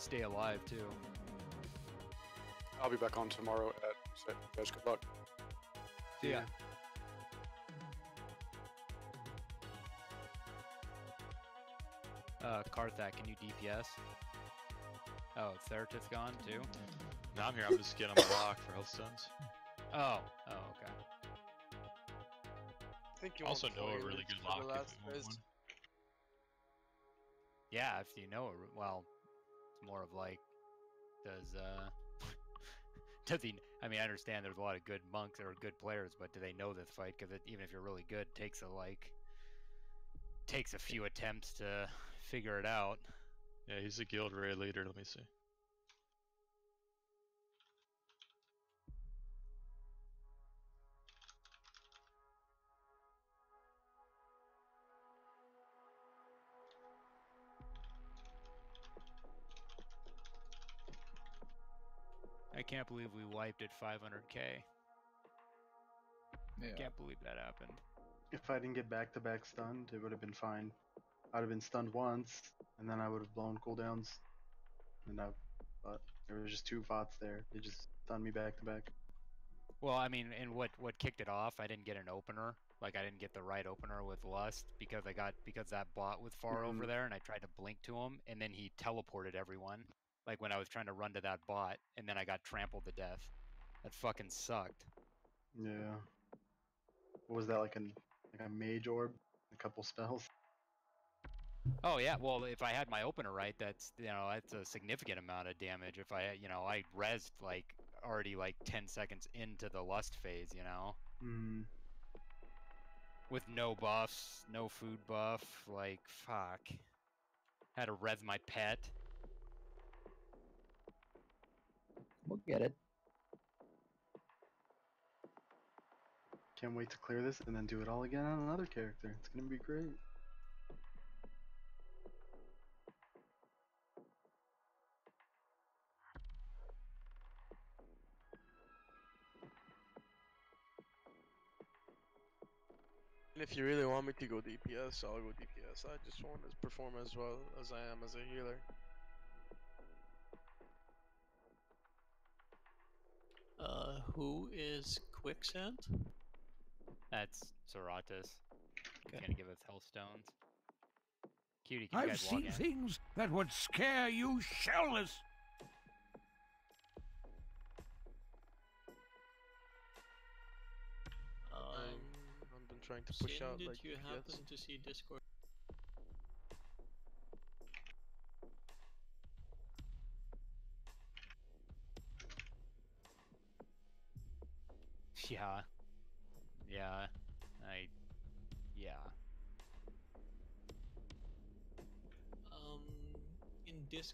stay alive too. I'll be back on tomorrow at six. Guys, good luck. See Yeah. Uh, Karthak, can you DPS? Oh, Theratis gone too? Now I'm here. I'm just getting on the rock for health stones. Oh, oh, okay. I think you Also want know a really good for lock if last want one. Yeah, if you know it, well, it's more of like, does, uh, does he, I mean, I understand there's a lot of good monks or good players, but do they know this fight? Because even if you're really good, it takes a, like, takes a few attempts to figure it out. Yeah, he's a guild raid leader. Let me see. Can't believe we wiped at 500k. Yeah. Can't believe that happened. If I didn't get back to back stunned, it would have been fine. I'd have been stunned once, and then I would have blown cooldowns. And I, but there was just two bots there. They just stunned me back to back. Well, I mean, and what what kicked it off? I didn't get an opener. Like I didn't get the right opener with Lust because I got because that bot was far over Mhm. there, and I tried to blink to him, and then he teleported everyone. Like when I was trying to run to that bot, and then I got trampled to death. That fucking sucked. Yeah. What was that like a like a mage orb? A couple spells. Oh yeah, well if I had my opener right, that's you know that's a significant amount of damage. If I you know I rezzed like already like 10 seconds into the lust phase, you know, Hmm. with no buffs, no food buff, like fuck. Had to res my pet. We'll get it. Can't wait to clear this and then do it all again on another character. It's gonna be great. And if you really want me to go DPS, I'll go DPS. I just want to perform as well as I am as a healer. Who is Quicksand? That's Seratus. He's Okay. gonna give us Healthstones. Cutie, can you I've guys log seen in? things that would scare you shellless. Um, I've been trying to push out did like you DPS. happen to see Discord?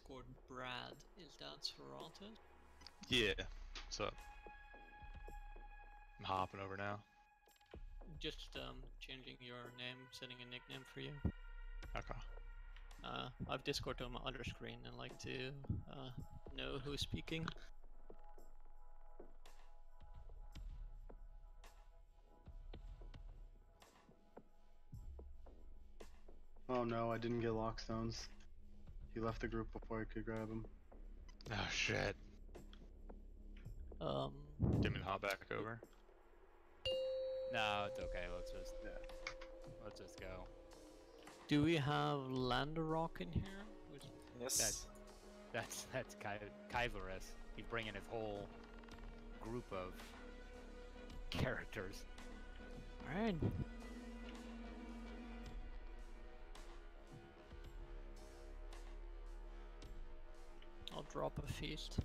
Discord, Brad, is that Seratus? Yeah. What's up? I'm hopping over now. Just um, changing your name, setting a nickname for you. Okay. Uh, I've Discord on my other screen and like to uh, know who's speaking. Oh no, I didn't get lockstones. He left the group before I could grab him. Oh shit. Um, Didn't mean hop back over. No, it's okay. Let's just Yeah. let's just go. do we have Landerrock in here? Which- Yes. That's that's that's Ky- Kyverus. He's bringing his whole group of characters. Alright. I'll drop a feast.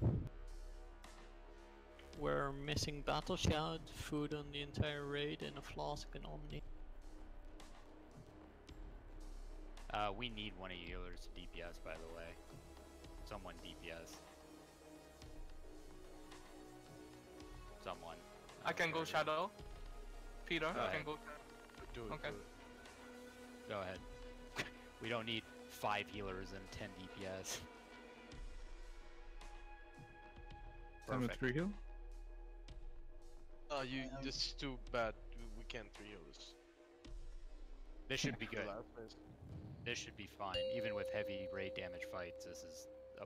We're missing Battle Shout, food on the entire raid, and a flask and Omni. Uh, we need one of you healers to DPS, by the way. Someone DPS. Someone. I can go shadow. Peter, I Alright. can go. Do it. Okay. Do it. Go ahead. we don't need five healers and ten DPS. Time Perfect. three heal. Uh, you. This is too bad. We, we can't three heal this. This should be good. This should be fine. Even with heavy raid damage fights, this is a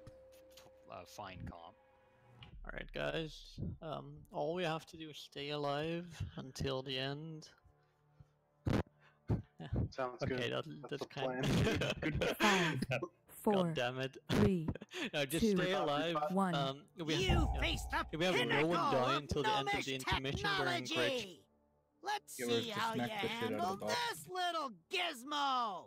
uh, fine comp. Alright, guys. Um, all we have to do is stay alive until the end. Yeah, Sounds okay, good. that, That's that's the kind plan. Five, God four, damn it. three, no, just two, stay alive. one. Um, we You have, yeah. face the If we have no pinnacle one die of until the end of the intermission, we're technology. Let's Give see how you smack the shit out of the handle this little gizmo.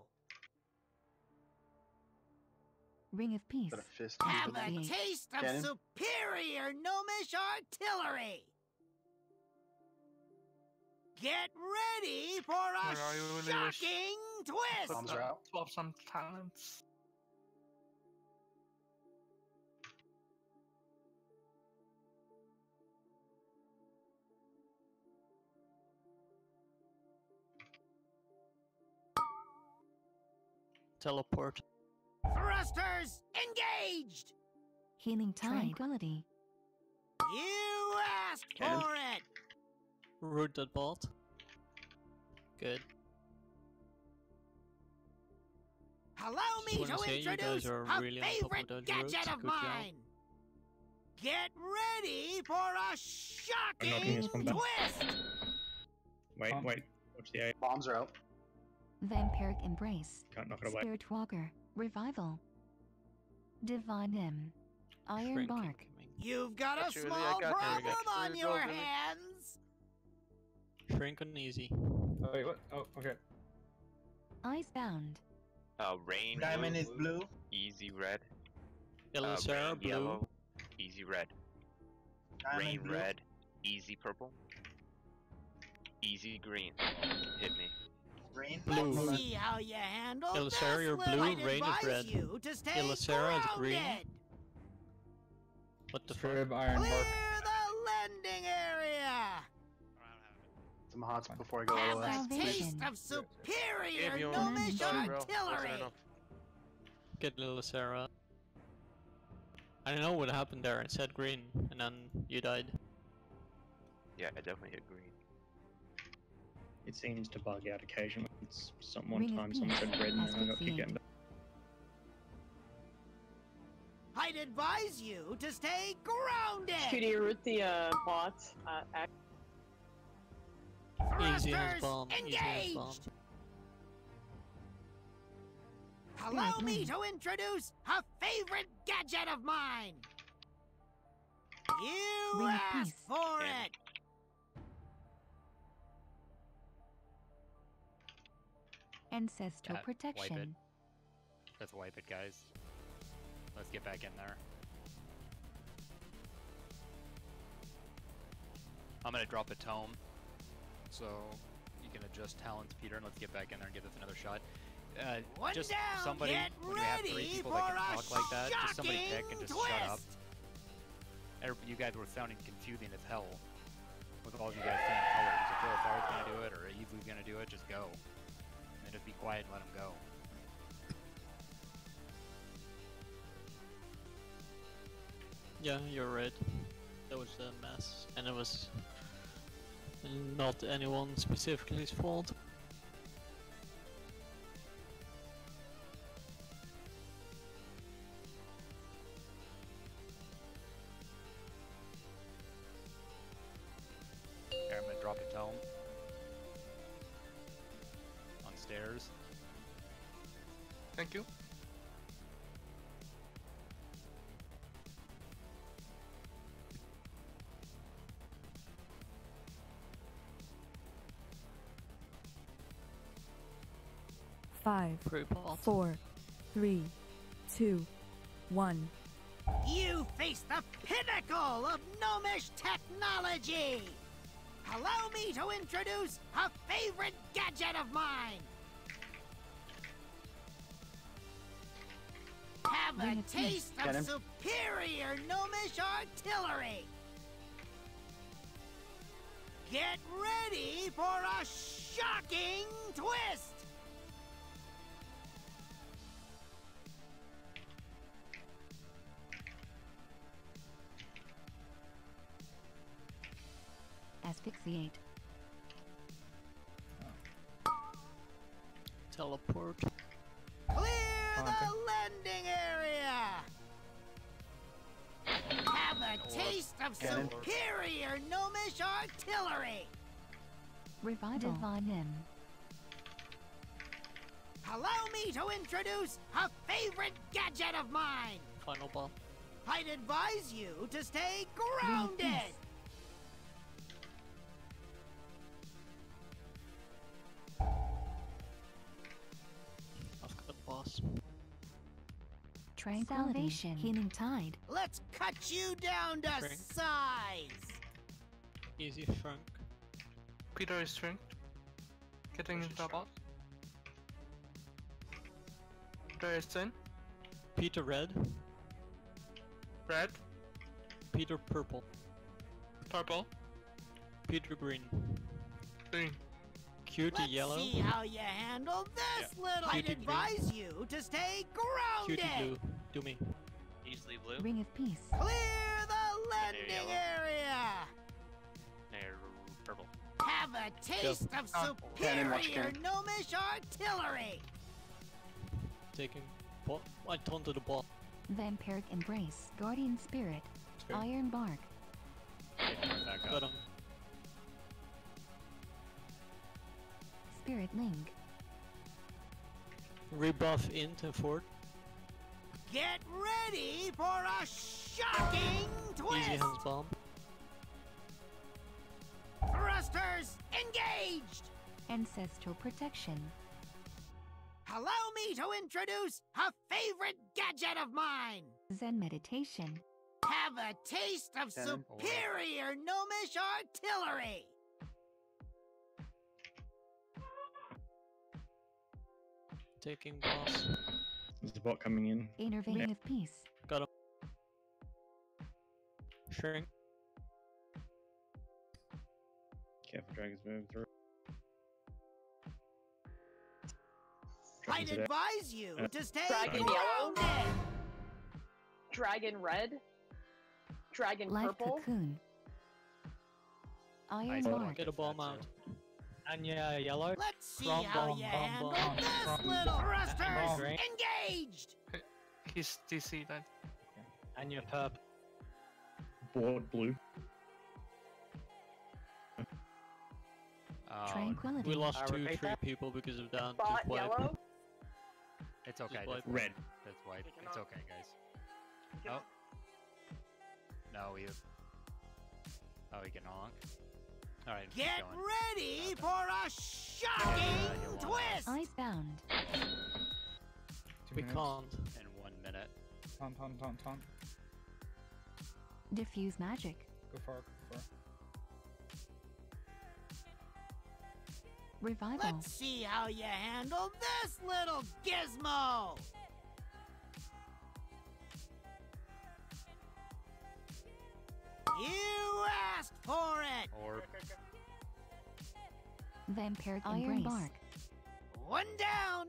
Ring of Peace. A. Have a Sixty-eight. taste of Cannon? superior gnomish artillery. Get ready for a Where are you, Lewis? shocking twist. Bombs are out. Swap some talents. Teleport. Thrusters engaged. Healing Tide. Tranquility. You asked Cannon. for it. Root that bolt. Good. Allow me Just wanna to say you guys introduce a really on top of favorite gadget roads. of Good job. mine. Get ready for a shocking twist. Wait, wait. Watch the A. Bombs are out. Vampiric Embrace. Can't knock it away. Spirit Walker. Revival. Divine M. Iron Shrinking Bark. coming. You've got a Got you, small got problem Here on go, your hands. Shrink on easy. Oh, wait, what? Oh, okay. Icebound. Uh, rain. Diamond is blue. Easy red. Yellow uh, Sarah, blue. yellow. Easy red. Diamond rain blue. red. Easy purple. Easy green. Hit me. Green. Blue. Let's see how you handle Yellow this. Sarah, you're Lil. blue, I'd Rain is advise red. You to stay Yellow Sarah is green. grounded. What the fuck? Shrib, Iron Clear Bark. the landing area. Some hots before I go Have LOS. a taste of superior If you gnomish Sorry, artillery. Get little I don't know what happened there. It said green, and then you died. Yeah, I definitely hit green. It seems to bug out occasionally. It's some one time someone said Peace. red and then I got kicked out. I'd advise you to stay grounded. Could you root the uh, bot? Uh, act- Easy as Thrusters bomb. Easy bomb. engaged. Allow me to introduce a favorite gadget of mine. You asked for it. Ancestral Yeah, wipe it. Protection. Let's wipe it, guys. Let's get back in there. I'm gonna drop a tome, so you can adjust talents, Peter, and let's get back in there and give this another shot. Uh, One just down, somebody get when you have three ready people for that can a talk like that, just somebody pick and just shut up. twist. Every- You guys were sounding confusing as hell with all of you guys saying colors. If Philiphar's gonna do it or Evu's gonna do it, just go. Be quiet and let him go. Yeah, you're right. That was a mess, and it was not anyone specifically's fault. Five, four, three, two, one. You face the pinnacle of gnomish technology. Allow me to introduce a favorite gadget of mine. Have a taste of superior gnomish artillery. Get ready for a shocking twist. Asphyxiate. Teleport. Clear Oh, the okay. landing area. Have a taste of Cannon. superior gnomish artillery. Revival. Divine Allow me to introduce a favorite gadget of mine. Final ball. I'd advise you to stay grounded. I've got the boss. Tranquility. Salvation. Healing tide. Let's cut you down to Drink. size. Easy Frank. Peter is strength. Getting into the bot. Peter is in. Peter Red. Red. Peter Purple. Purple. Peter Green. Green. Cutie Let's Yellow. see how you handle this little. I'd Cutie green. advise you to stay Cutie. Blue. Do me. Easily blue. Ring of peace. Clear the landing area. There, purple. Have a taste of Cannon, watch superior cannon. gnomish artillery. Taking ball. I taunted the ball. Vampiric embrace. Guardian spirit. Good. Iron bark. Got him. Spirit link. Rebuff int and fort. Get ready for a shocking twist. Easy hands bomb. Thrusters engaged. Ancestral protection. Allow me to introduce a favorite gadget of mine. Zen meditation. Have a taste of Cannon. superior gnomish artillery. Taking boss. There's a bot coming in. Intervening of peace. Got him. Shrink. Careful, dragons moving through. I'd Dragons are there. advise you Uh, to stay Dragon yellow? Dragon red. Dragon Life purple. cocoon. Iron Ice bark. block. Get a bomb out. Anya yellow. Let's see From how bomb, you bomb, handle bomb, this from little bomb. thrusters Right. engaged. He's DC then. Anya purple. Board blue. Oh, Tranquility. We lost two, three that? people because of that. Bot Just wipe. yellow. it's okay. Just That's. Red. that's white. It's okay, guys. Oh. No, we. Have. Oh, we can honk. All right. Get going. ready for a shocking twist. Icebound. We can't. In one minute. Taunt, taunt, taunt, taunt. Diffuse magic. Go for it, go for it. Revival. Let's see how you handle this little gizmo. You asked for it. Or Vampiric Iron embrace. bark. One down,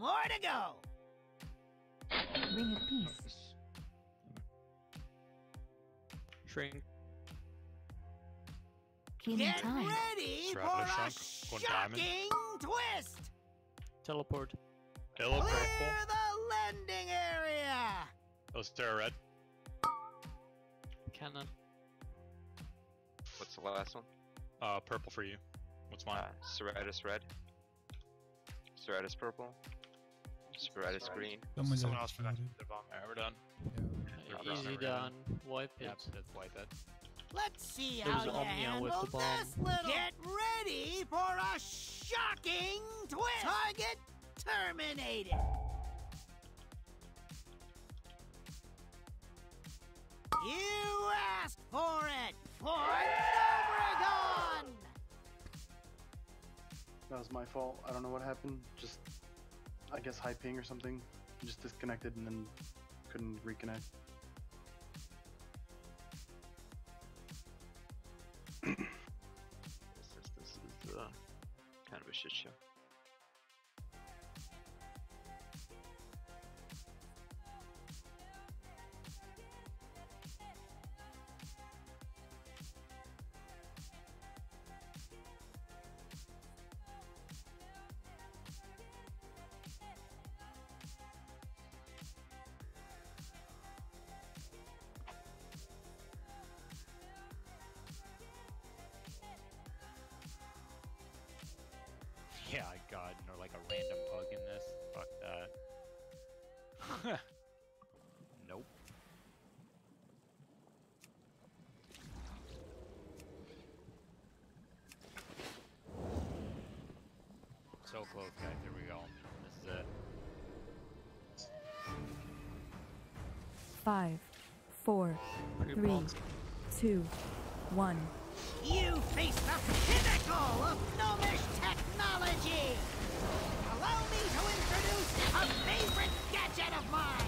more to go. Ring of peace. Shrink. Healing Get tide. ready Strap for a shrunk, shocking twist. Teleport. Yellow, Clear purple. the landing area. Oh, Those two are red. Cannon. What's the last one? Uh, purple for you. What's mine? Uh, Serratus red. Serratus purple. Serratus green. Someone Someone else else forgot to put the bomb. Alright, we're done. We're Easy done. done. Wipe it. yep, let's wipe it. Let's see There how was you Omnia with handle the bomb. this little. Get ready for a shocking twist. Target terminated. You asked for it. For That was my fault. I don't know what happened. Just, I guess high ping or something. Just disconnected and then couldn't reconnect. This is, this is uh, kind of a shit show. Close, guys. Here we go. This is it. Five, four, Pretty three, bold. two, one. You face the pinnacle of gnomish technology! Allow me to introduce a favorite gadget of mine!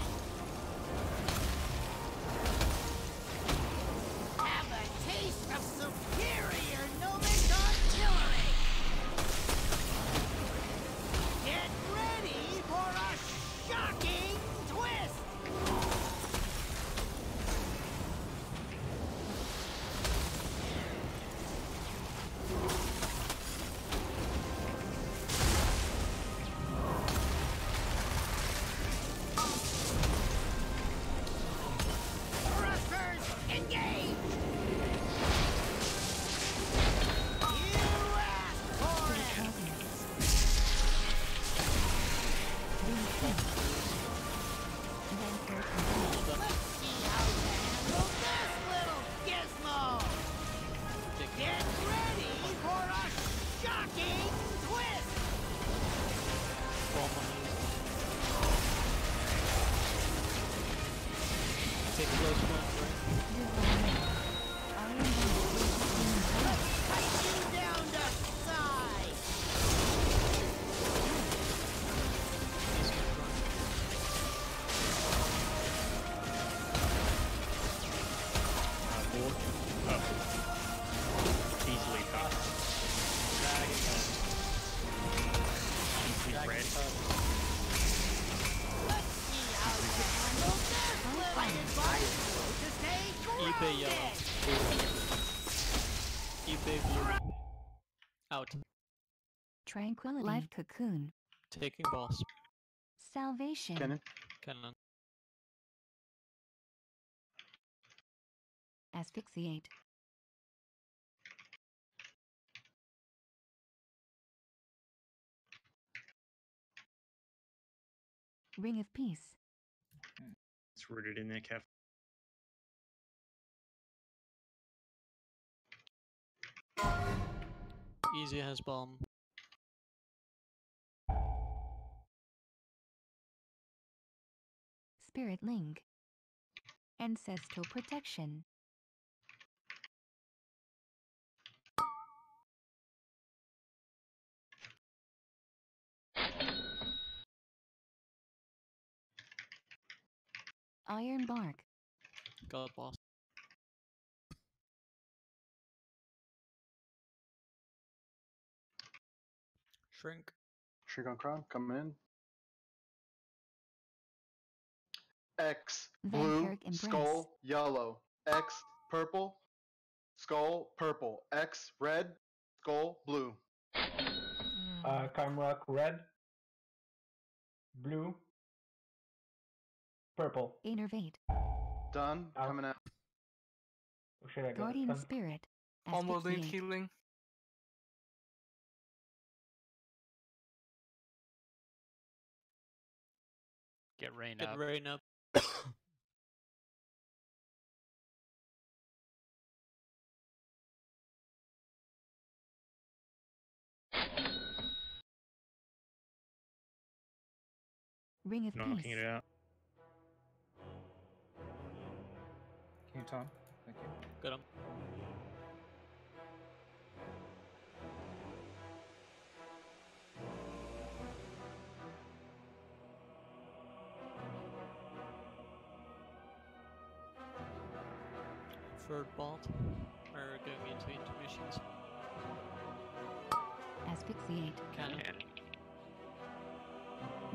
Tranquility. Life cocoon. Taking boss. Salvation. Cannon. Cannon. Asphyxiate. Ring of Peace. It's rooted in there, Kev. Easy has bomb. Spirit Link. Ancestral Protection. Iron Bark. God boss. Shrink. Shrink on Kron, coming in. X, blue, skull, yellow. X, purple, skull, purple. X, red, skull, blue. Uh, Camrock red, blue, purple. Innervate. Done, coming out. Or should I go? Guardian Done. Spirit. Combo link healing. Get rain Get up. rain up. Ring of Knocking Peace. it out. Can you Tom? Thank you. Got him. Third bot. We're going into intermissions. Asphyxiate. Cannon.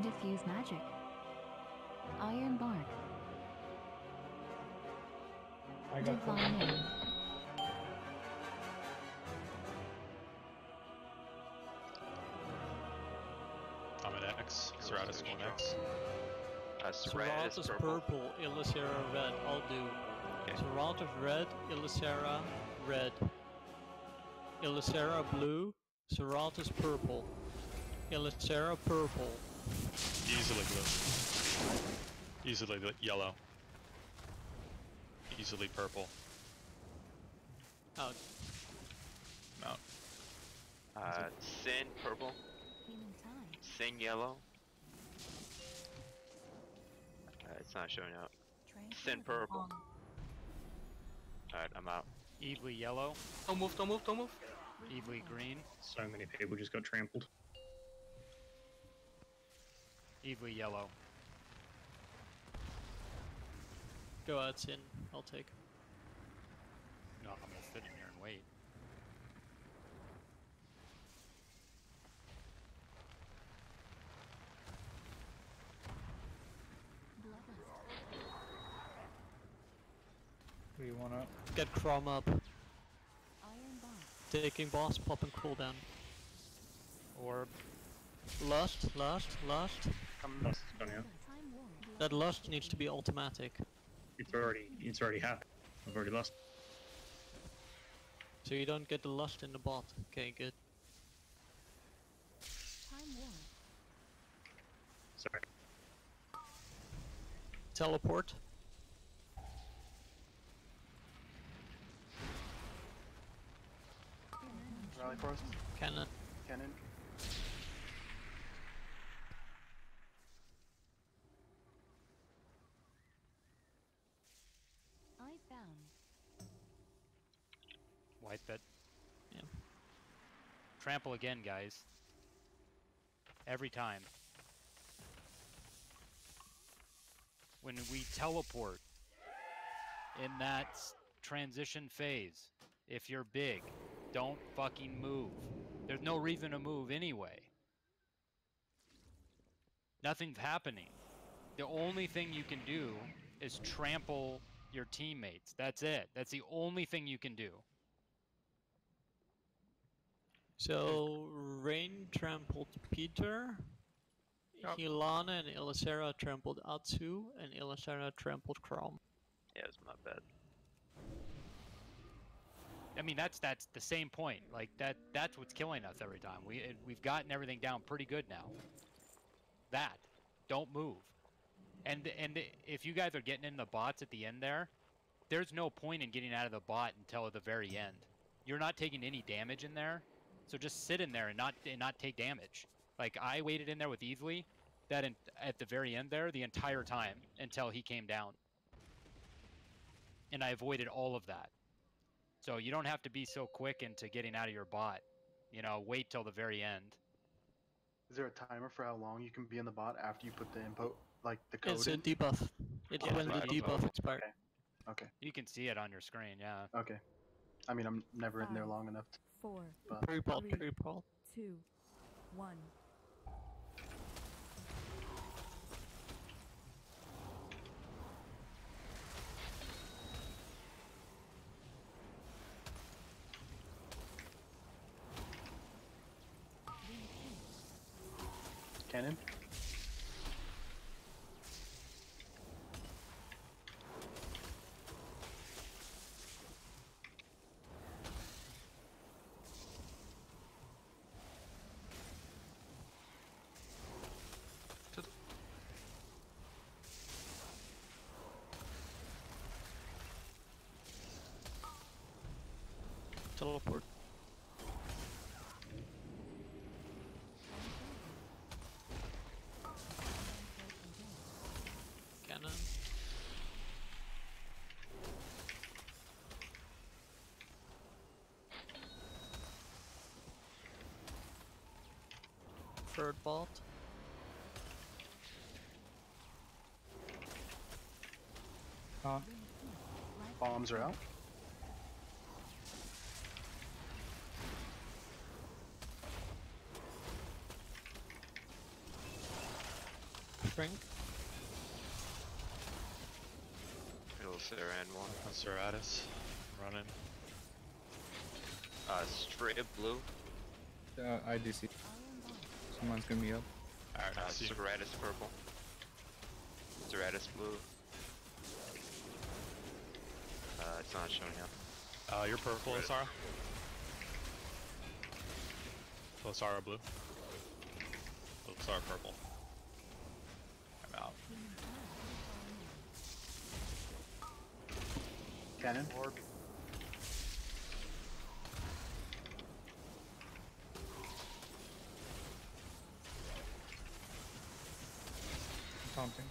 Diffuse magic. Iron Bark. I got Divine. Aim. I'm at X. Zeratus going X. Uh, Serratus Serratus purple. purple, Illicera red. I'll do. Serratus red, Illicera red. Illicera blue, Serratus purple. Illicera purple. Easily blue. Easily yellow. Easily purple. Out. Out. Uh, Sin purple. Sin yellow. Uh, it's not showing up. Sin purple. Alright, I'm out. Evely yellow. Don't move, don't move, don't move. Evely green. So many people just got trampled. Evely yellow. Go out, Sin. I'll take. No, I'm gonna sit in here and wait. Who do you want up? Get Crom up. Iron Bark. Taking boss, popping cooldown. Orb. Lust, lust, lust. That's done out. Time Warp. That lust needs to be automatic. It's already it's already happened. I've already lost. So you don't get the lust in the bot. Okay, good. Time Warp. Sorry. Teleport. Rally force. Cannon. Cannon. I found. White bit. Yeah. Trample again, guys. Every time. When we teleport in that transition phase, if you're big, don't fucking move. There's no reason to move anyway. Nothing's happening. The only thing you can do is trample your teammates. That's it. That's the only thing you can do. So Rain trampled Peter. Yep. Hilana and Ilisera trampled Atsu, and Ilisera trampled Crom. Yeah, it's my bad. I mean, that's that's the same point. Like that that's what's killing us every time. We we've gotten everything down pretty good now. That don't move. And and if you guys are getting in the bots at the end there, there's no point in getting out of the bot until the very end. You're not taking any damage in there, so just sit in there and not and not take damage. Like I waited in there with Easily, that in, at the very end there the entire time until he came down, and I avoided all of that. So you don't have to be so quick into getting out of your bot. You know, wait till the very end. Is there a timer for how long you can be in the bot after you put the input, like the code It's a debuff. It's Yeah, when the debuff debuff. expired. Okay. You can see it on your screen, yeah. Okay. I mean, I'm never in there long enough. To, Four. but Pre-ball, Three. pre-ball. Two. One. Cannon. Cannon. Third bot. Huh? Bombs are out. Shrink. Middle Saran one. On Seratus. Running. Uh, straight up blue. Uh, IDC. Someone's gonna be up. Alright, Uh, I see. Serratus purple. Serratus blue. Uh, it's not showing up. Uh, you're purple, Red. Osara. Osara blue. Osara purple. I'm out. Cannon. Orb. Taunting.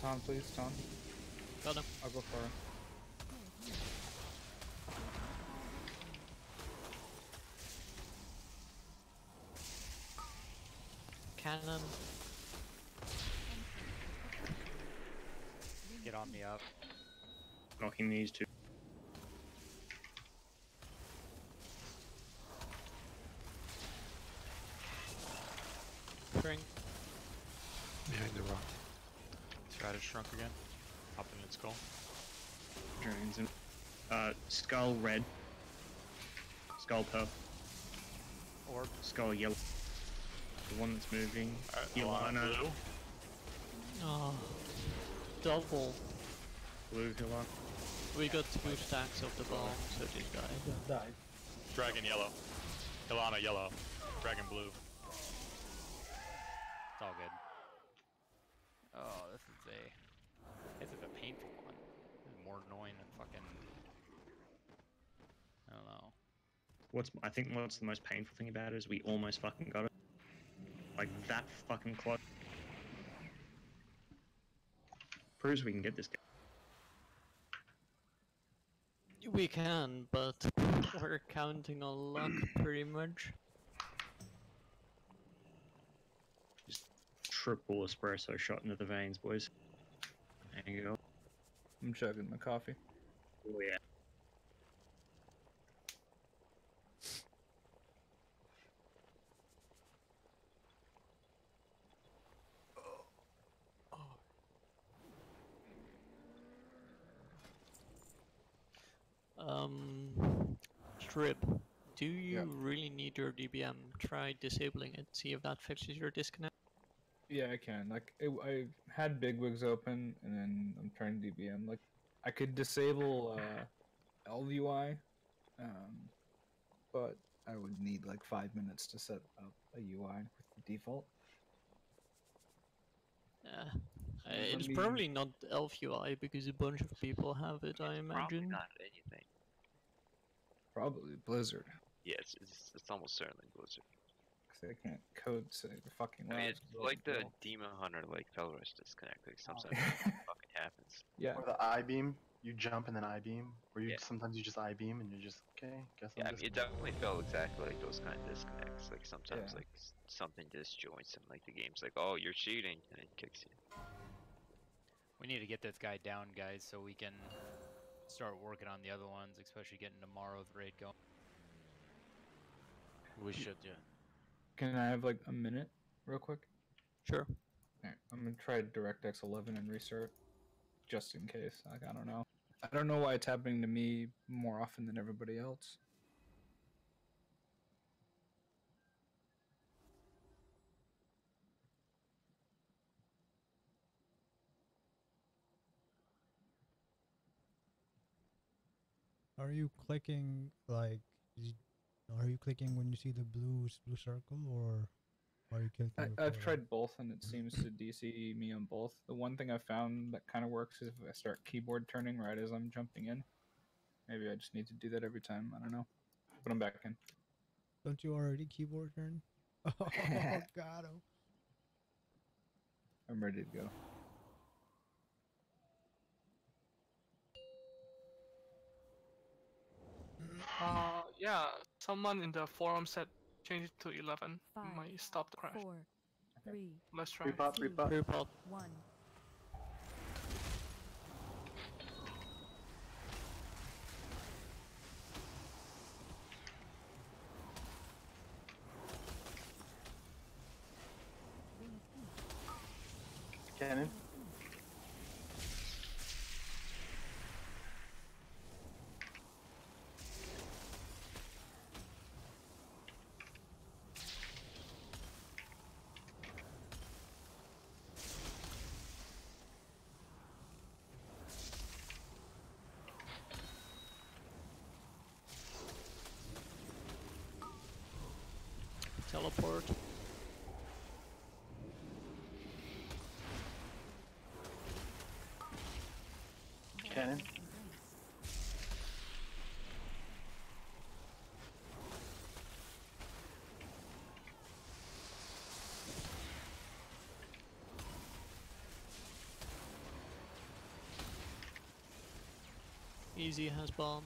Taunt, please, taunt. Got him. I'll go for it. Cannon. Get on me up. Knocking these two. Shrink. Behind the rock. Stratus shrunk again. Up in its skull. Drains in. Uh, skull red. Skull purple. Orb. Skull yellow. The one that's moving. Ilana. blue. Oh. Double. Blue Ilana. We got two stacks of the bomb, so this guy died. Dragon yellow. Ilana yellow. Dragon blue. It's all good. Oh, this is a this is a painful one. This is more annoying than fucking. I don't know. What's I think what's the most painful thing about it is we almost fucking got it. Like that fucking close. Proves we can get this guy. We can, but we're counting on luck pretty much. Triple espresso shot into the veins, boys. There you go. I'm chugging my coffee. Oh yeah. Um, Strip, do you really need your DBM? Try disabling it, see if that fixes your disconnect. Yeah, I can. Like, it, I had bigwigs open, and then I'm trying DBM. Like, I could disable uh, LUI, um, but I would need like five minutes to set up a UI with the default. Yeah. Uh, it's me- probably not ElvUI because a bunch of people have it, I imagine. Probably imagine. not anything. Probably Blizzard, Yeah, it's, it's, it's almost certainly Blizzard. because they can't code save the fucking I mean, it's like the well. Demon Hunter, like Felrush disconnect. Like oh. sometimes it fucking happens. Yeah. Or the Eye Beam, you jump and then Eye Beam, or you Yeah. sometimes you just Eye Beam and you're just okay. Guess Yeah, I I'm mean, it definitely felt exactly like those kind of disconnects. Like sometimes, Yeah. like something disjoints and like the game's like, "Oh, you're cheating," and it kicks you. We need to get this guy down, guys, so we can start working on the other ones, especially getting tomorrow's raid going. We should, yeah. Can I have like a minute, real quick? Sure. Alright, I'm gonna try DirectX 11 and restart, just in case. Like I don't know. I don't know why it's happening to me more often than everybody else. Are you clicking like? Y- Are you clicking when you see the blue blue circle, or are you clicking? I, I've that? tried both, and it seems to DC me on both. The one thing I found that kind of works is if I start keyboard turning right as I'm jumping in. Maybe I just need to do that every time. I don't know. But I'm back in. Don't you already keyboard turn? Oh, got him. I'm ready to go. Uh, yeah, someone in the forum said change it to 11. Five, Might stop the crash. Four, three, Let's try. Repot, two, repot. Repot. one. teleport. Cannon. Easy has bomb.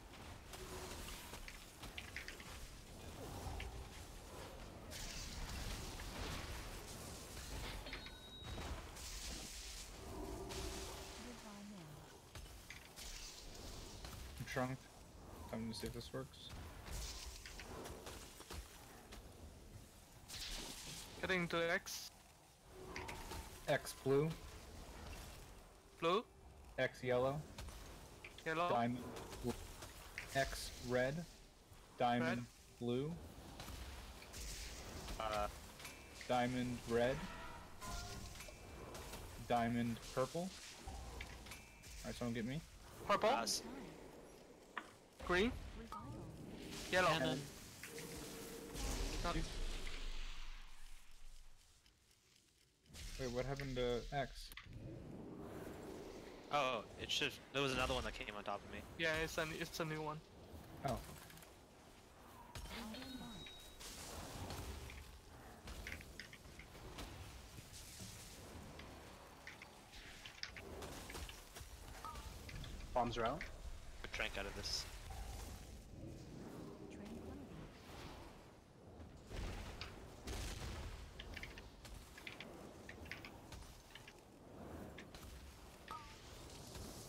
Time to see if this works. Heading to X. X blue, Blue. X yellow, Yellow. diamond, bl- X red, diamond blue, Uh, diamond red, diamond purple. Alright, someone get me. Purple. Green. Yellow. Cannon. Wait, what happened to X? Oh, it should. There was another one that came on top of me. Yeah, it's a it's a new one. Oh. Bombs are out. Good trank out of this.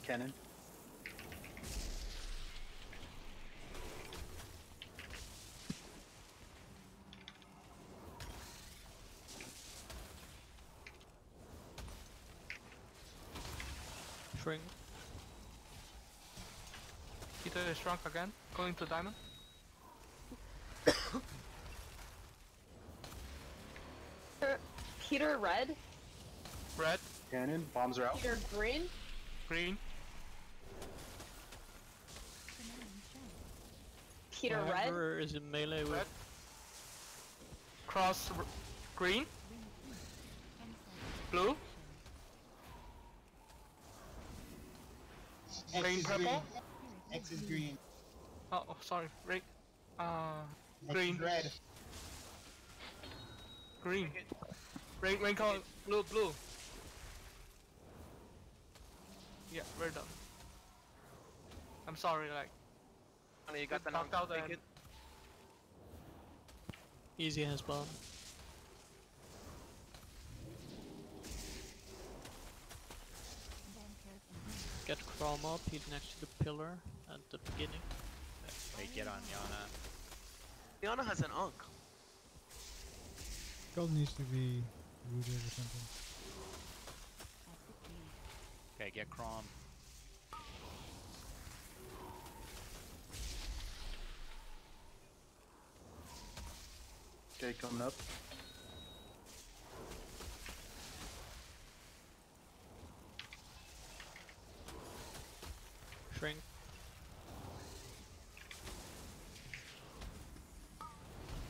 Cannon. Shrink. Peter is shrunk again. Going to diamond. Peter- Peter red. Red. Cannon. Bombs are out. Peter green. Green. Peter red. Whoever is in melee with Cross. r- Green. Blue. X Green, is purple. green. X is green. Oh, oh, sorry. Red. Uh, X green. red. Green. Rain, rain color. Blue, blue. Yeah, we're done. I'm sorry, like. You got the knocked knock- out take and it. Easy has bomb. Get Crom up, he's next to the pillar at the beginning. Hey, get on Yana. Yana has an unk. Gold needs to be rooted or something. Okay, get Crom. Okay, coming up. Shrink.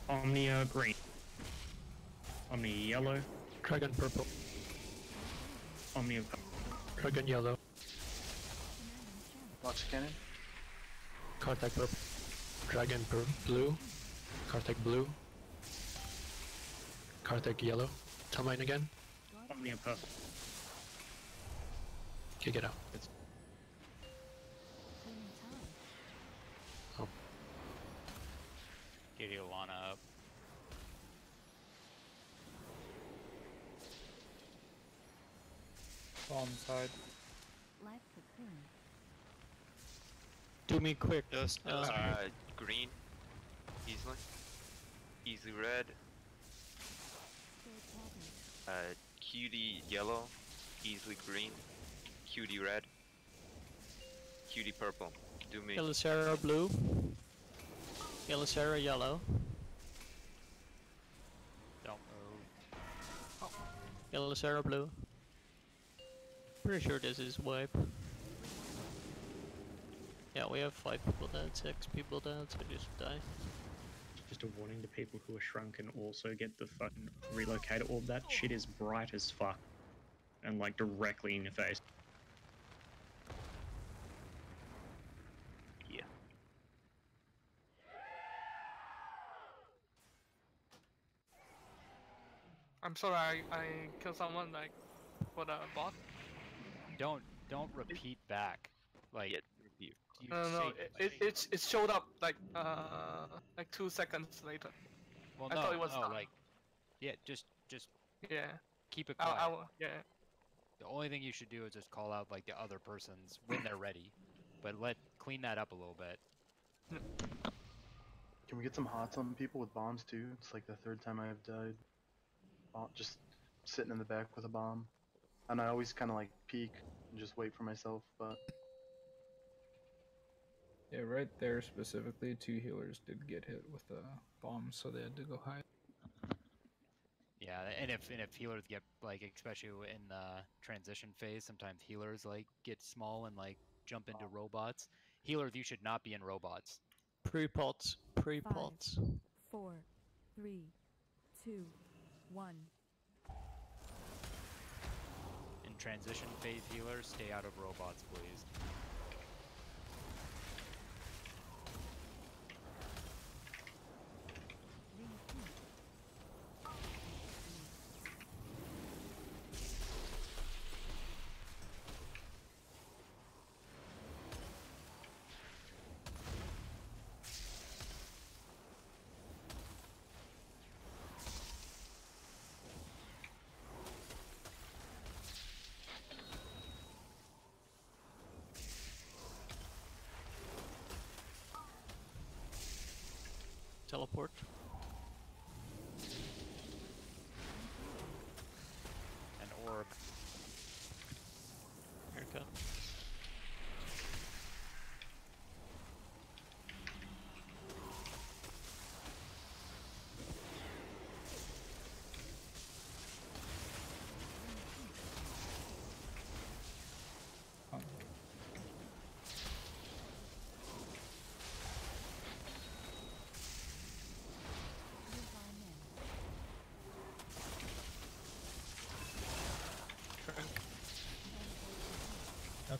Omnia green. Omnia yellow. Dragon purple. Omnia Dragon yellow. Watch cannon. Karthag purple. Dragon pur- blue. Karthag blue. Karthag yellow. Tell mine again. Omnia purple. Okay, get out. Oh. Get Ilana up. Bomb side. Do me quick. Just Uh, uh, green. Easily. Easy red. Uh, cutie yellow. Easily green. Cutie red. Cutie purple. Do me. Elisera blue. Elisera yellow. Don't move. Elisera blue. Pretty sure this is wipe. Yeah, we have five people down, six people down. so just die. Just a warning to people who are shrunk and also get the fucking relocator orb. That oh. shit is bright as fuck. And like directly in your face. Yeah. I'm sorry I, I killed someone like what a bot. Don't don't repeat back. Like you No, no, no. say- It, it, it showed up like uh like two seconds later. well, I no, thought it was no, done. like yeah, just just Yeah. keep it I'll, quiet. I'll, yeah. The only thing you should do is just call out like the other person's when they're ready, but let clean that up a little bit. Can we get some hots on people with bombs too? It's like the third time I've died. Just sitting in the back with a bomb. And I always kind of like peek and just wait for myself, but Yeah, right there specifically, two healers did get hit with a bomb, so they had to go hide. Yeah, and if and if healers get like especially in the transition phase, sometimes healers like get small and like jump into robots. Healers, you should not be in robots. Pre-pots. Pre-pots. Four, three, two, one. In transition phase healers, stay out of robots, please. Teleport. An orb. Haircut.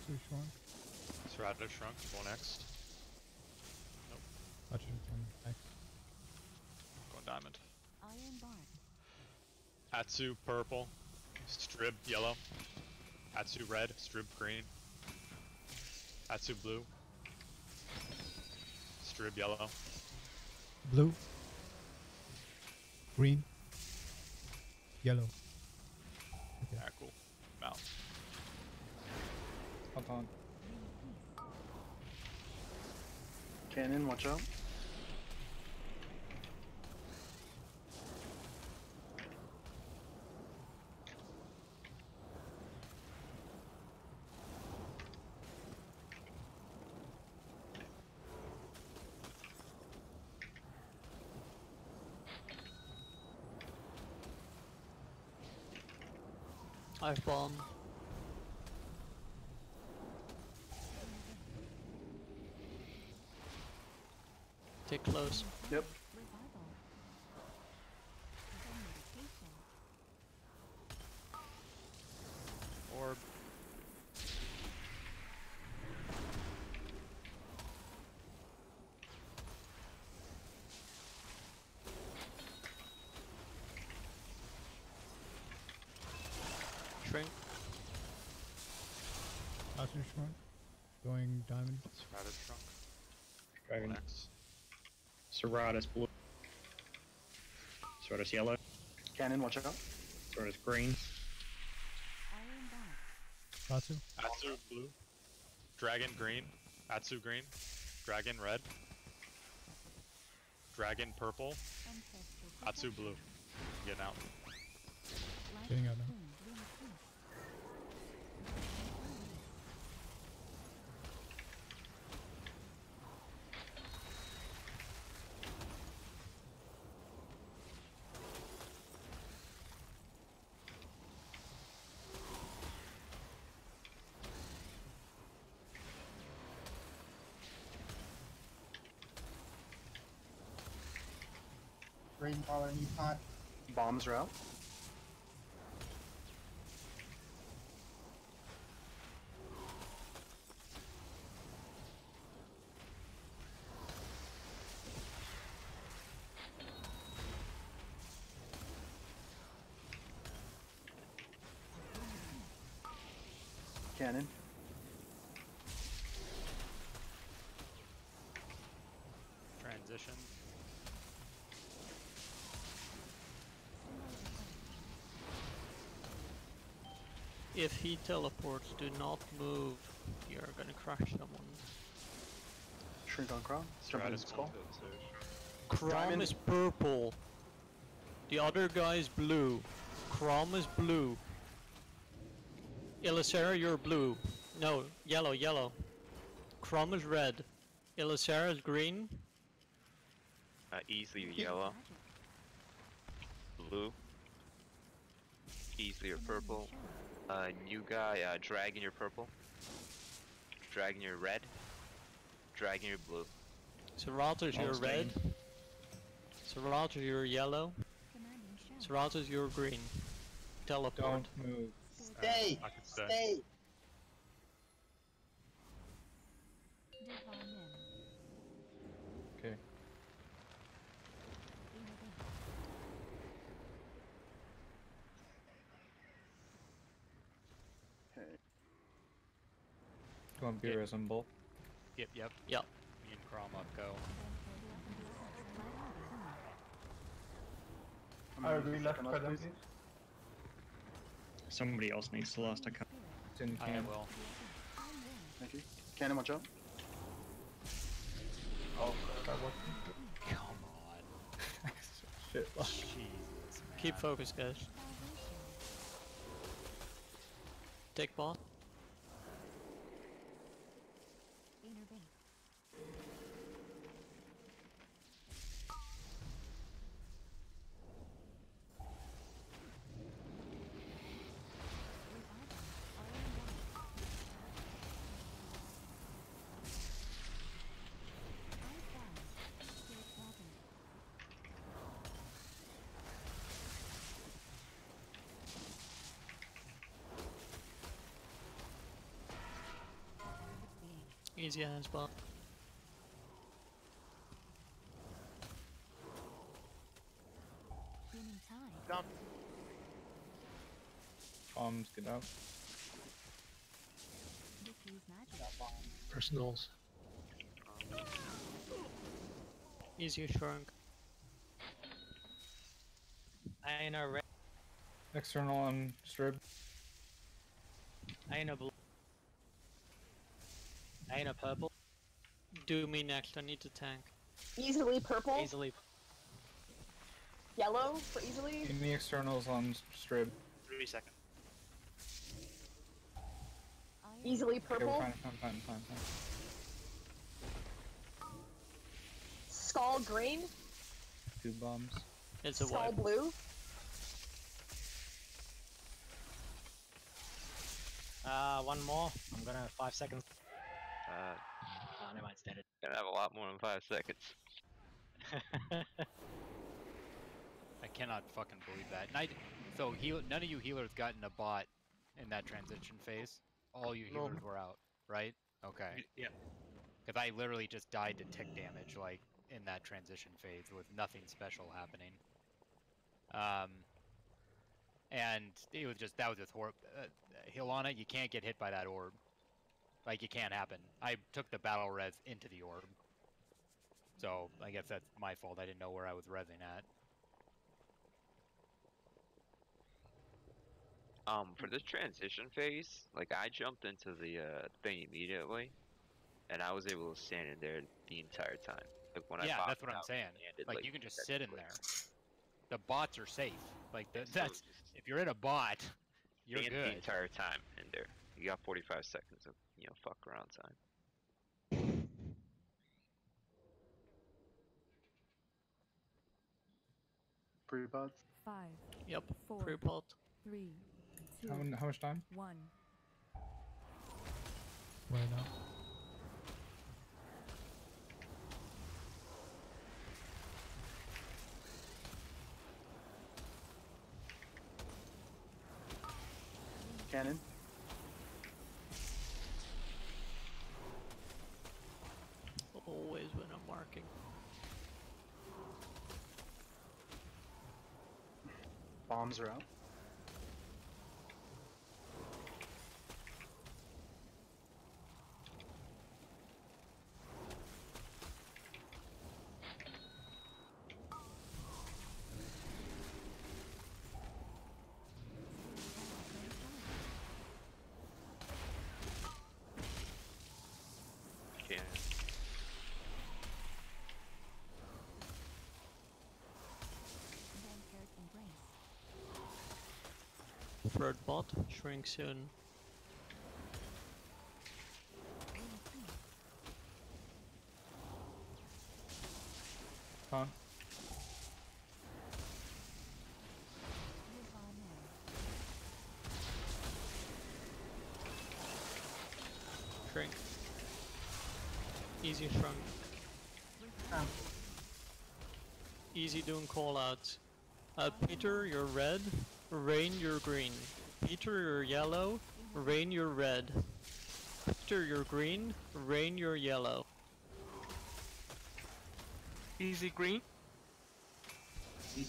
That's too shrunk. Serrata shrunk. Go next. Touch it from X. Going diamond. Iron Bark. Atsu purple. Strib yellow. Atsu red. Strib green. Atsu blue. Strib yellow. Blue. Green. Yellow. Okay. Ah, cool. Mount. Hold on. cannon, watch out. I've bomb. Take close. Yep. Orb. Shrink. That's too shrunk. Going diamond. Serrata shrunk. Dragon. Next. Serratus blue. Serratus yellow. Cannon, watch out. Serratus green. Atsu. Atsu blue. Dragon green. Atsu green. Dragon red. Dragon purple. Atsu blue. Getting out. Getting out now. All I need hot. Bombs are out. Cannon. Transition. If he teleports, do not move. You're gonna crush someone. Shrink on Crom. Jump in his skull. Crom Diamond. is purple. The other guy is blue. Crom is blue. Ilisera, you're blue. No, yellow, yellow. Crom is red. Ilisera is green. Uh, easily yellow. Blue. Easily or purple. Uh, new guy, uh, dragon, you're purple. Dragon, you're red. Dragon, you're blue. Seratos, you're Almost red. Seratos, you're yellow. Seratos, you're green. Teleport. Don't move. Stay! I could stay. Stay! Divine in. Okay. Okay. Go on, be Okay. reasonable. Yep, yep. Yep. Me and Crom up go. I'm I gonna agree, left second them, please. please. Somebody else needs the last account. It's in I will. Thank you. Cannon, watch out. Oh, that worked. Come on. Shit. Jesus, man. Keep focus, guys. Take bot. Easy hands bot. Human tide. Down. Bombs, get out. Personals. Easy shrunk. I ain't a red. External on strip. I ain't a blue. I ain't a purple. Do me next, I need to tank. Easily purple. Easily. Yellow for easily. In the externals on s- strip. Three seconds. Easily Okay, we're purple. fine, fine, fine, fine, fine. Skull green. Two bombs. It's a Skull wipe. blue. Uh, one more. I'm gonna five seconds. Uh, Oh, never mind, it's dead. gonna have a lot more than five seconds. I cannot fucking believe that. And I, so heal, none of you healers got in a bot in that transition phase. All you No. healers were out, right? Okay. Yeah. Because I literally just died to tick damage, like in that transition phase, with nothing special happening. Um, and it was just that was just horrible. Uh, Hilana, you can't get hit by that orb. Like it can't happen. I took the battle res into the orb, so I guess that's my fault. I didn't know where I was resing at. Um, for this transition phase, like I jumped into the uh, thing immediately, and I was able to stand in there the entire time. Like when I yeah, popped that's what I'm saying. landed, Like, like, you can just sit in quick. there. The bots are safe. Like the, that's if you're in a bot, you're good. the entire time in there. You got 45 seconds of you know fuck around time. Pre-pots. Five, Yep. Four. Pre-pot. three, two, How, how much time? one. Right now. Cannon. Always when I'm marking. Bombs are out. cannon. Vampiric embrace. Third bot, shrink soon. Huh? Shrink. Easy shrunk. Easy doing callouts. Uh, Peter, you're red. Rain, you're green. Peter, you're yellow. Rain, you're red. Peter, you're green. Rain, you're yellow. Easy green.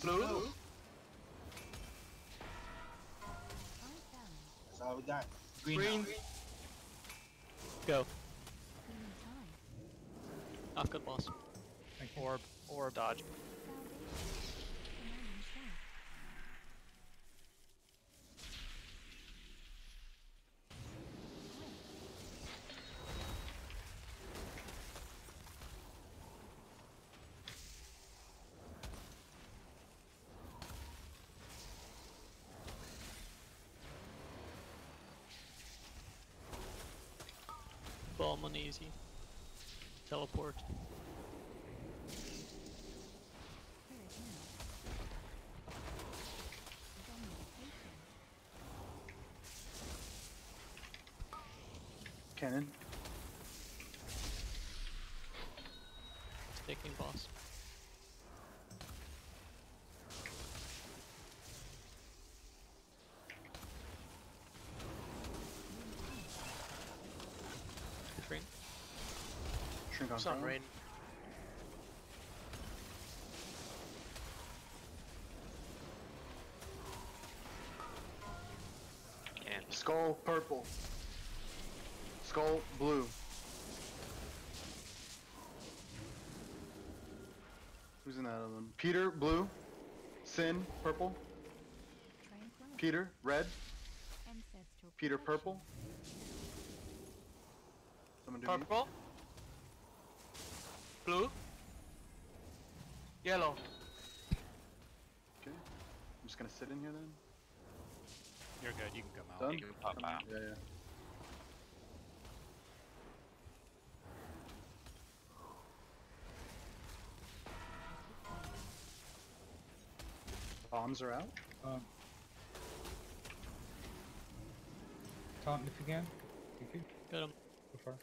Blue. That's all we got. Green. Green. now. Go. I've got boss. Orb, orb, dodge. Easy. Teleport. Cannon. Taking boss. Shrink. Shrink on It's not front. rain. Cannon. Skull purple. Skull blue. Who's in that other one? Peter blue. Sin purple. Peter red. Peter purple. Someone do me? Purple. Blue. Yellow. Okay. I'm just gonna sit in here then. You're good. You can come out. Done? You can pop out. Yeah, yeah. Bombs are out. Um, Taunt if you can. Thank you. Got him. So far.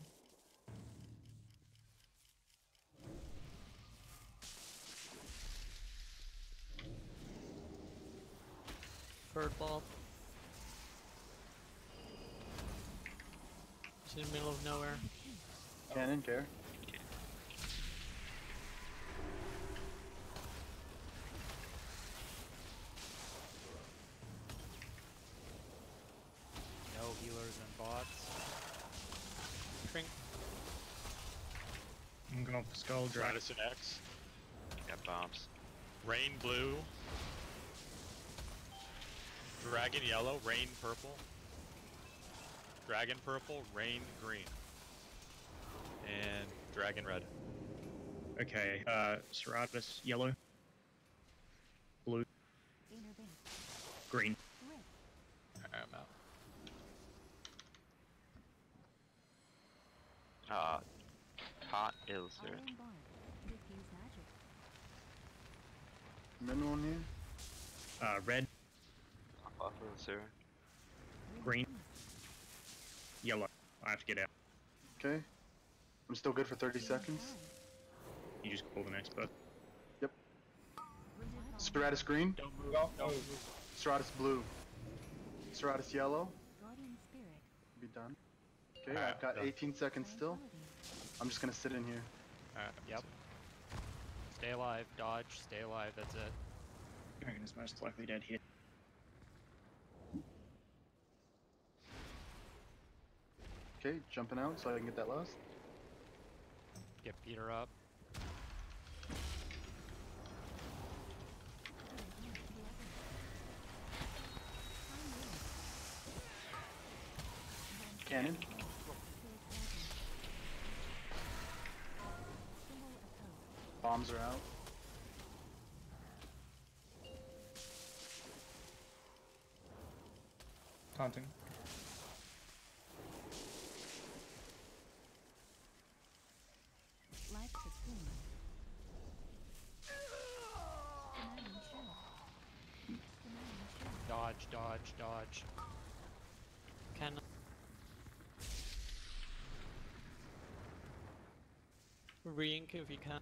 Third ball. It's in the middle of nowhere. Cannon, care. No healers and bots. Shrink. I'm going for skull drag. Stratus and X. Got bombs. Rain blue. Dragon yellow. Rain purple. Dragon purple. Rain green. And dragon red. Okay, uh, Serratus yellow. Blue. Green. Alright, I'm out. Uh, hot Ilzer. Iron bark. Diffuse magic. Remember one here? Uh, red. Pop off Ilzer. Green. Yellow. I have to get out. Okay. I'm still good for 30 seconds. You just pull the next button. Yep. Stratus green. Don't move. Don't move. Stratus blue. Stratus yellow. Be done. Okay, Alright, I've got done. 18 seconds still. I'm just gonna sit in here. Alright, yep. Stay alive, dodge, stay alive, that's it. Dragon is most likely dead here. Okay, jumping out so I can get that last. Get Peter up. Cannon. Bombs are out. Taunting. Dodge, dodge, dodge. Cannon. Reink if you can.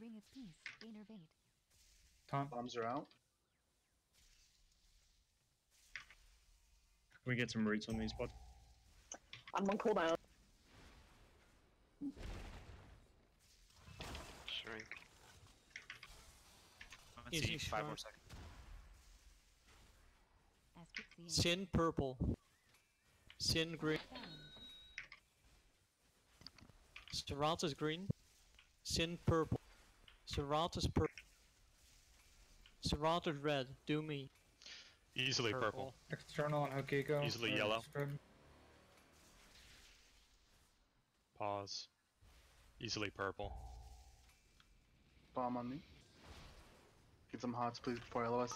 Ring of peace. Innervate. Taunt. Bombs are out. Can we get some roots on these spots? I'm on cooldown. Shrink. Let's Easy see, five more seconds. Sin purple. Sin green. Down. Serratus green. Sin purple. Serratus purple. Serratus red. Do me. Easily purple. External on Hokiko. Easily yellow. Strib. Pause. Easily purple. Bomb on me. Get some hots, please, before I LOS.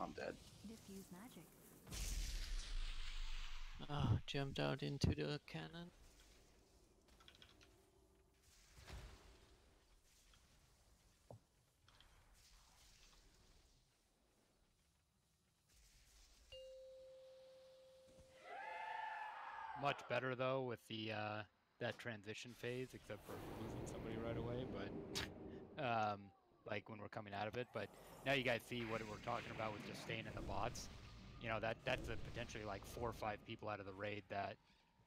I'm dead. Diffuse magic. Ah, jumped out into the cannon. Much better though with the uh, that transition phase, except for losing somebody right away. But um, like when we're coming out of it. But now you guys see what we're talking about with just staying in the bots. You know that that's a potentially like four or five people out of the raid that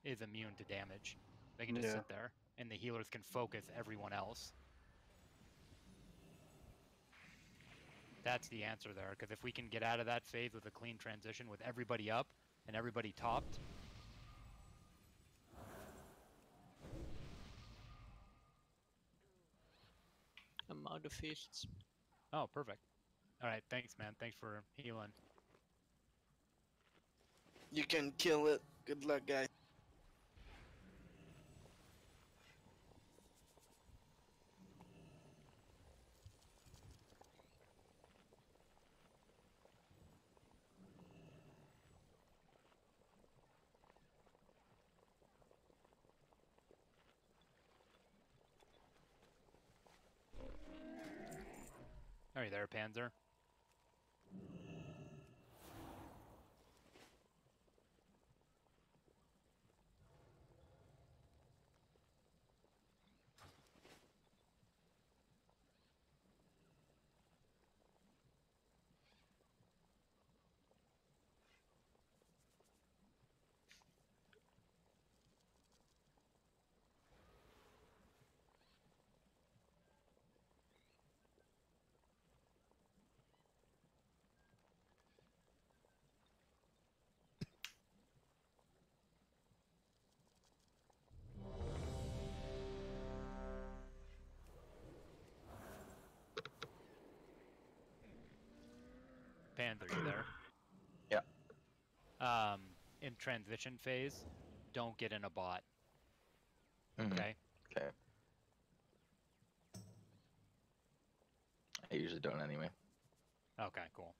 is immune to damage. They can just Yeah. sit there, and the healers can focus everyone else. That's the answer there, because if we can get out of that phase with a clean transition with everybody up and everybody topped, I'm out of feasts. Oh, perfect. All right, thanks, man. Thanks for healing. You can kill it. Good luck, guys. Are you there, Panzer? Panzer, you there? Yeah. Um, in transition phase, don't get in a bot. Mhm. Okay. Okay. I usually don't anyway. Okay, cool.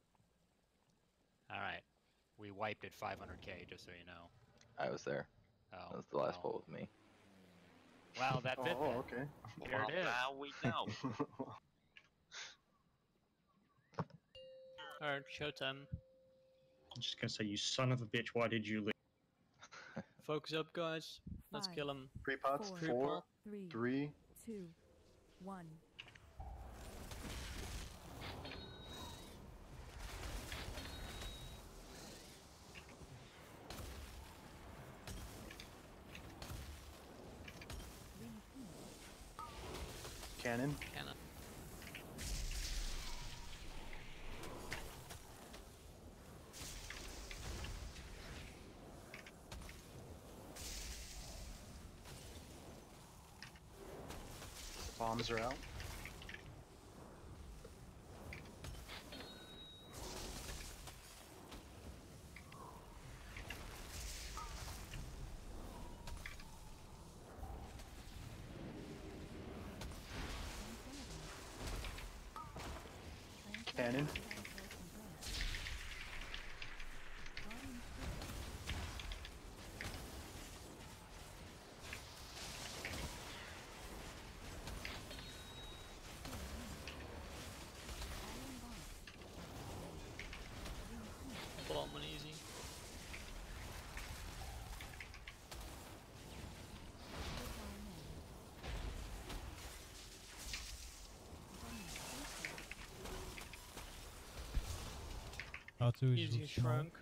All right. We wiped at 500k, just so you know. I was there. Oh, That was the last well. poll with me. Wow, that's it. Oh, okay. Here it is. Now we know. Alright, showtime. I'm just gonna say, you son of a bitch, why did you leave? Focus up, guys. Let's kill him. Three pots. Four. Four, Three, three. two, one. Ring of peace. Cannon. Cannon. bombs are out. Cannon. Tatsu is Easy small. shrunk.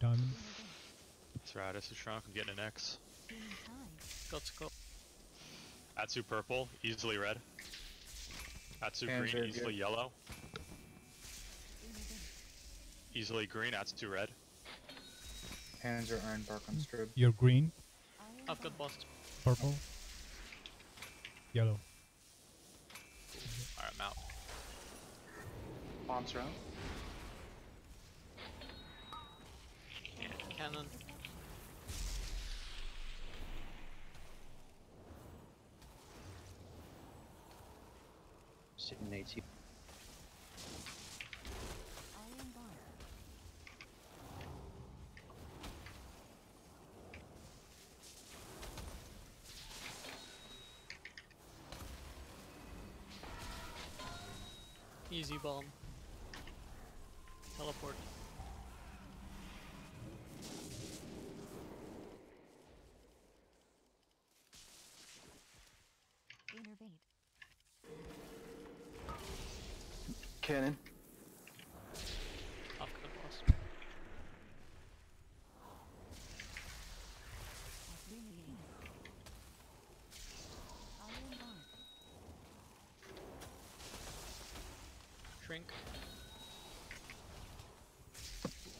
Diamond. Stratus is shrunk. I'm getting an X. Got scope. Atsu purple, easily red. Atsu Hands green, easily good. yellow. Easily green, Atsu red. Hands are iron bark on strib. You're green, I've got bust. purple, yellow. Alright, I'm out. Bombs around. Cannon. Sitting needs you. Easy bomb. Teleport. Innervate. Cannon. I've got bust. Affiliate. Iron bark. Shrink.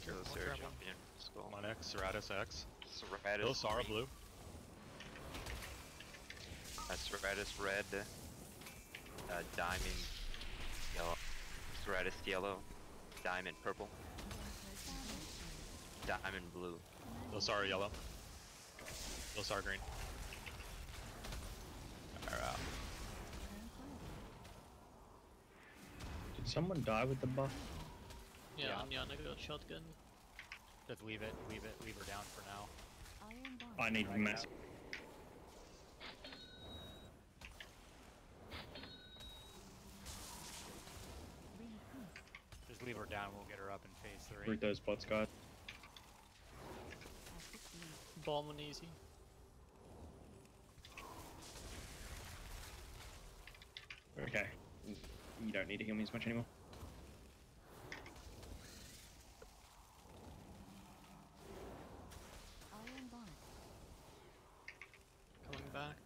Kill Careful, Sarah jumping in from skull. Come on X, Stratus X. Serratus Bill Sara blue. Uh, Serratus red. Uh, diamond yellow. Serratus yellow. Diamond purple. Diamond blue. Bill Sara yellow. Bill Sara green. Alright, out. Did someone die with the buff? Yeah, Yeah. I'm Yana got shotgun. Just leave it, leave it, leave her down for now. Iron. I need mass. Ring peace. Just leave her down. We'll get her up in phase three. Root those bots, guys. Asphyxiate. Bomb and easy. Okay. You don't need to heal me as much anymore. Iron. Coming back.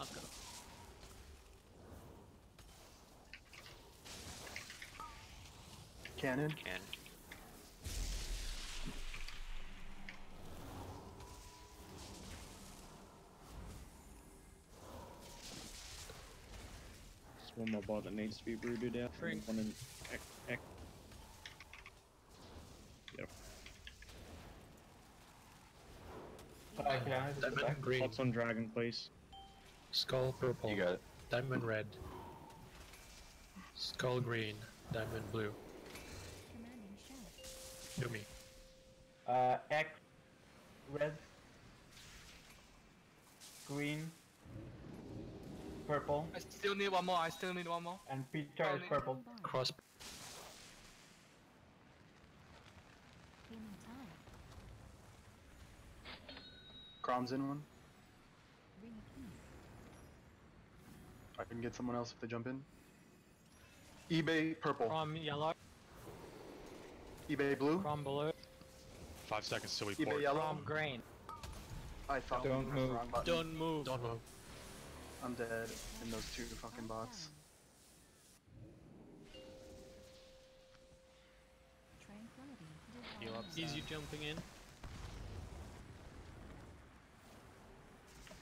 I've got Cannon. Can. There's one more bot that needs to be rooted out. Shrink. One in ec- ec- Yep. Diamond green. Bots on dragon, please. Skull purple. You got it. Diamond red. Skull green. Diamond blue. Commanding shout. Do me. Uh, X, red, green, purple, I still need one more. I still need one more. and Peter is purple. Cross. Healing. Crom's in one. I can get someone else if they jump in. eBay purple. From yellow. eBay blue. From blue. Five seconds till we eBay port. yellow. From green. I thought Don't we pressed the move. wrong. Don't move. Don't move. I'm dead in those two fucking bots. Heal up. Easy jumping in.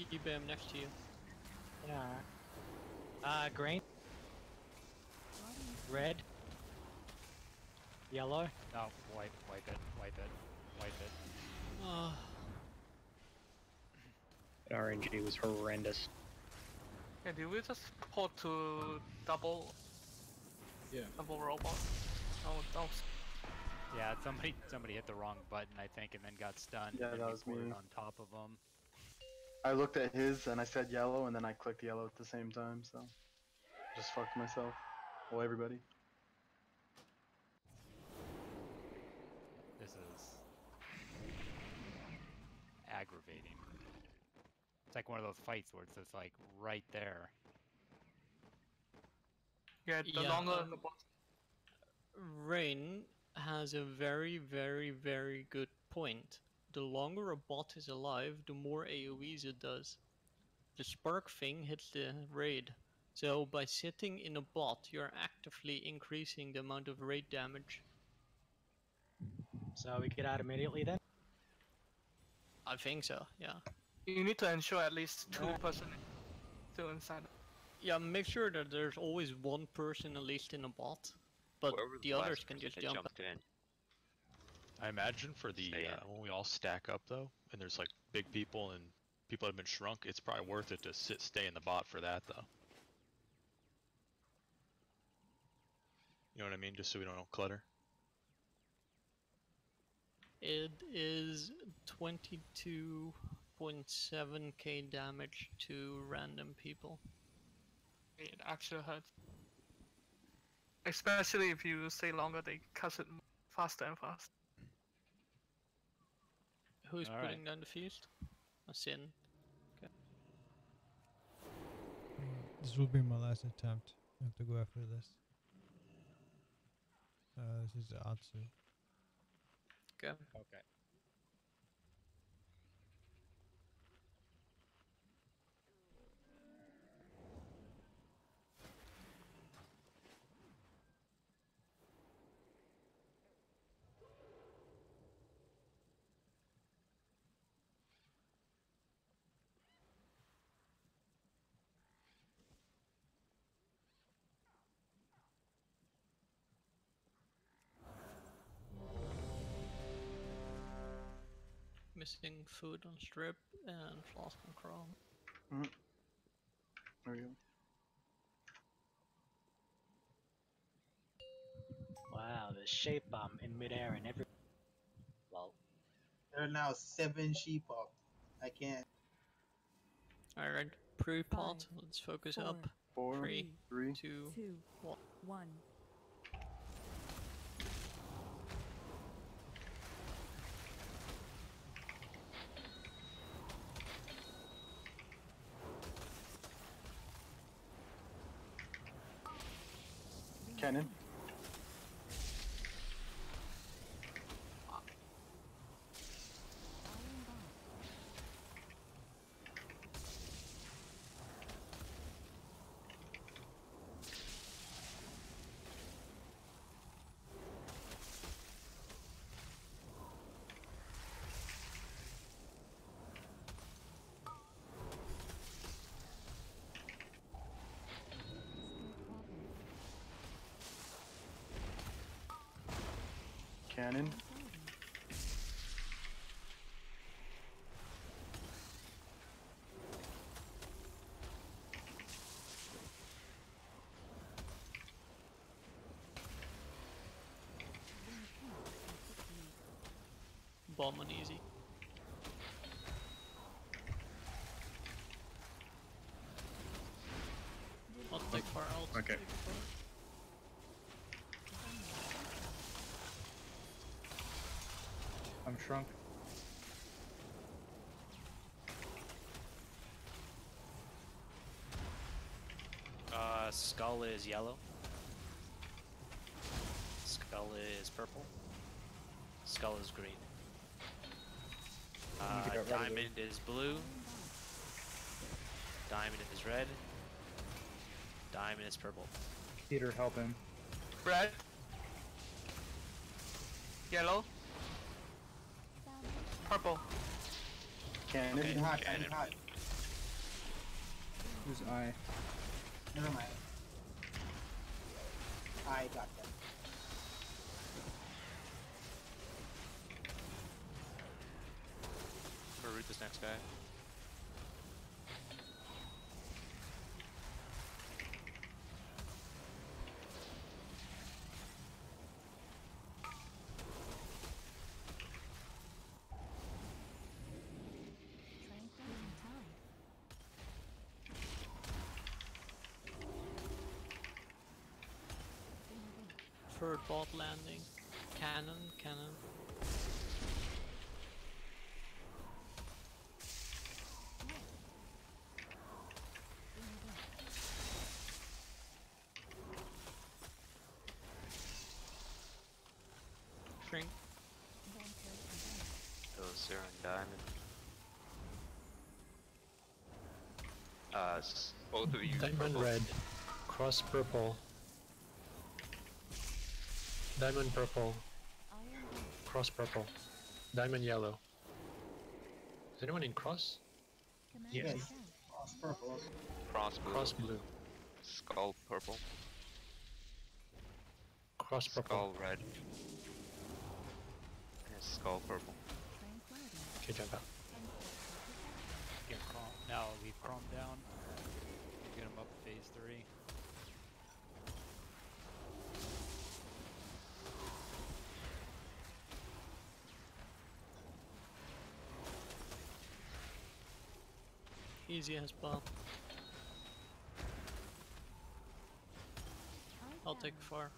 EBM next to you. Yeah. Uh, green. Red. Yellow. No, wipe, wipe it, wipe it, wipe it. Uh, That RNG was horrendous. Yeah, did we just port to double? Yeah. Double robot. Oh, that was Yeah, somebody somebody hit the wrong button, I think, and then got stunned. Yeah, and that was me. on top of them. I looked at his and I said yellow, and then I clicked yellow at the same time, so just fucked myself. Well, everybody. This is aggravating. It's like one of those fights where it's just like right there. yeah. The Yeah, longer um, the boss, Rain has a very, very, very good point. The longer a bot is alive, the more AoEs it does. The spark thing hits the raid. So by sitting in a bot, you're actively increasing the amount of raid damage. So we get out immediately then? I think so, yeah. You need to ensure at least two Yeah. person still inside. Yeah, make sure that there's always one person at least in a bot, but Where was the others can just jump. jumped in? I imagine for the Stay in. uh, when we all stack up though, and there's like big people and people have been shrunk, it's probably worth it to sit stay in the bot for that though. You know what I mean? Just so we don't clutter. It is 22.7k damage to random people. It actually hurts. Especially if you stay longer, they cut it faster and faster. Who's Alright. putting down the fuse? A sin. Okay. This will be my last attempt. I have to go after this. Uh, this is the Atsu. Okay. Okay. Missing food on strip and flask on Crom. Mm. There we go. Wow, the shape bomb in midair and every. Well, There are now seven sheep up. I can't. Alright, pre-pot, let's focus up. Four, Three, three, two, Two, one. one. Cannon. Cannon. Bomb on easy. I'll take far out. Okay. I'm shrunk. Uh, skull is yellow. Skull is purple. Skull is green. Uh, to get diamond is blue. Diamond is red. Diamond is purple. Peter, help him. Red. Yellow. Cannon. I need hot. I cannon. hot. Who's I? Never mind. I got that. For root this next guy. Third bot landing. Cannon, cannon. Shrink. Those are on diamond. Uh, both of you. Diamond purple. red. Cross purple. Diamond purple. Cross purple. Diamond yellow. Is anyone in cross? Yes. Cross purple. Cross blue. Cross blue. Skull purple. Cross purple. Skull red. And skull purple. Okay, jump out. Get Crom. Now leave Crom down. Get him up phase three. Easy as bomb. I'll take far.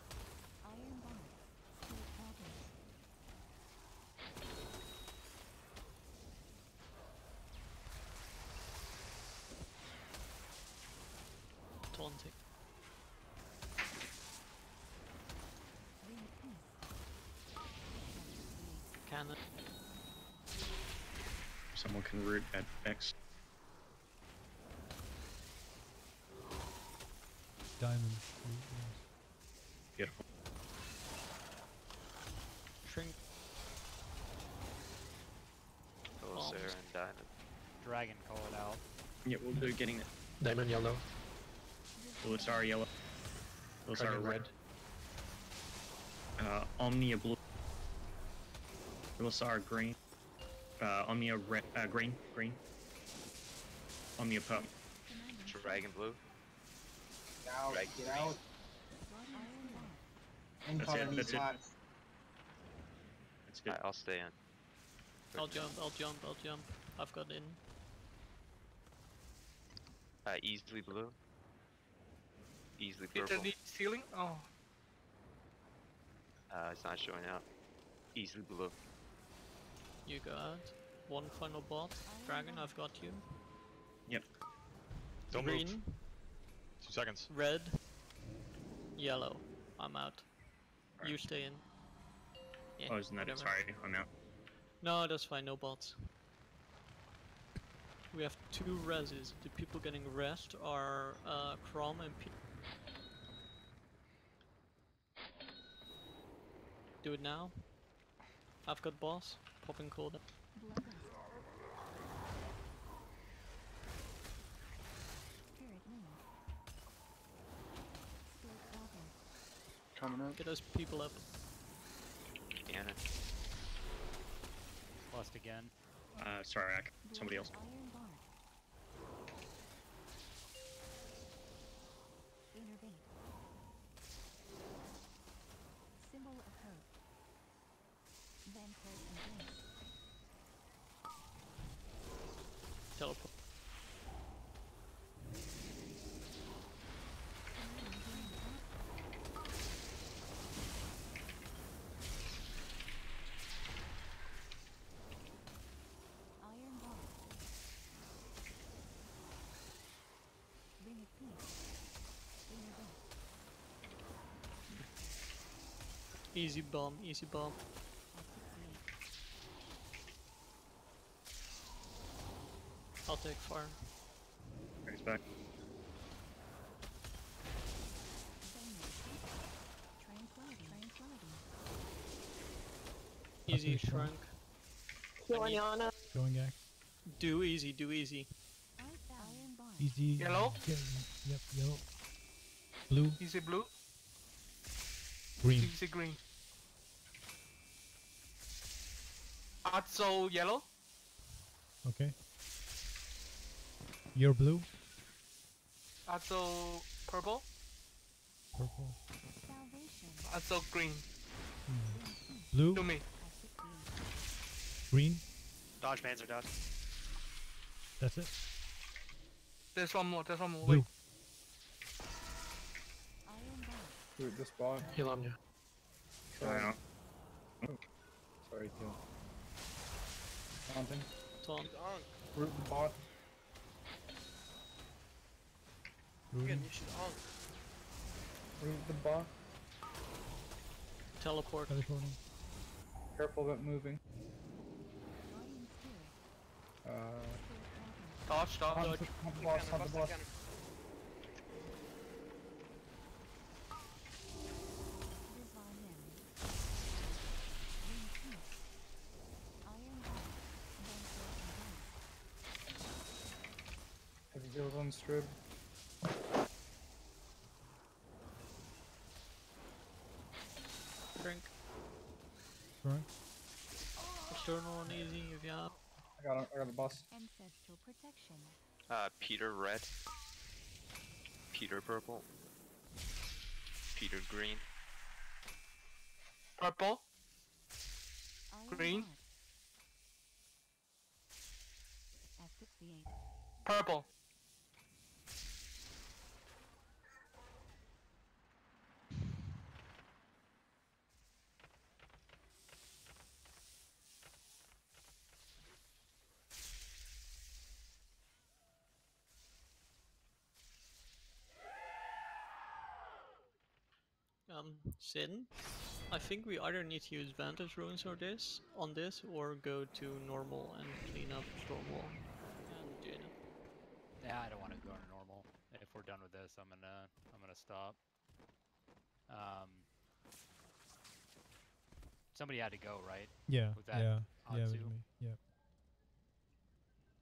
Taunting. Cannon. Someone can root at X. Diamond. Beautiful. Shrink. Those Bombs. are diamond. Dragon, call it out. Yeah, we'll do getting it. Diamond yellow. Belisari yellow. Belisari Dragon red. Uh, Omnia blue. Belisari green. Uh, Omnia red. Uh, green. Green. Omnia purple. Dragon blue. Get out, Right, get out. That's it, Incoming that's it. spots. That's good. Alright, I'll stay in. I'll jump, I'll jump, I'll jump. I've got in. Uh, easily blue. Easily Peter purple. needs healing? Oh. Uh, it's not showing up. Easily blue. You got. One final bot. Dragon, I've got you. Yep. Don't Green, move. Two seconds. red, yellow. I'm out. You stay in. Yeah, Oh, isn't that whatever. Sorry, I'm out. No, that's fine, no bots. We have two reses. The people getting rest are uh, Crom and P. Do it now. I've got boss. Popping cooldown. Bloodlust. Spirit wind. Spirit dagger. Coming up. Get those people up. Cannon. Lust again. Uh, sorry, I, somebody else. Iron Symbol of hope. Vampire embrace. Teleport. Ironbark. Ring of peace. Innervate. Easy bomb, easy bomb. I'll take fire. He's back. Tranquility. Tranquility. Easy Okay, shrunk. Healing Yana. Going X. Uh, do easy, do easy. Easy. Yellow? Yep, yellow. Blue. Easy blue. Green. Easy green. Atso yellow. Okay. You're blue. Atso purple. Purple. Salvation. Atso green. Hmm. Blue. To me. Green. Dodge bands are dodge. That's it. There's one more. There's one more. Blue. Wait. Iron bar. Root the spot. Heal Omnia. Sorry. Hang. Sorry, too. Taunting. Taunt. Root the bot. Again, Rooting. you should honk. Root the bot. Teleport. Teleporting. Careful about moving. Uh, Dodge, dodge. hunt the, hunt the boss, hunt the boss. Heavy heals on strib. Drink. Right. External on easy if you have. I got him, I got the boss. Ancestral protection. Uh, Peter red. Peter purple. Peter green. Purple. Green. Purple. Um, Sin. I think we either need to use Vantus runes or this on this, or go to normal and clean up Stormwall and Jaina. Yeah, I don't want to go to normal. If we're done with this, I'm gonna I'm gonna stop. Um, somebody had to go, right? Yeah. Was that yeah. Yeah. It was Atsu? me. Yep.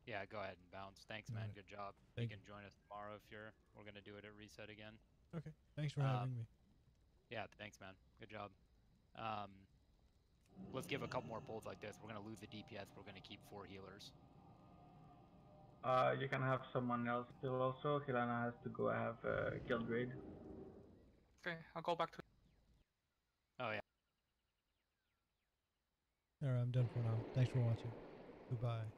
Yeah, go ahead and bounce. Thanks, man. Alright. Good job. Thank you can join us tomorrow if you're. We're gonna do it at reset again. Okay. Thanks for Um, having me. Yeah, thanks, man. Good job. Um, let's give a couple more pulls like this. We're gonna lose the DPS. We're gonna keep four healers. Uh, you can have someone else do also. Hilana has to go have uh, guild raid. Okay, I'll go back to. Oh yeah. Alright, I'm done for now. Thanks for watching. Goodbye.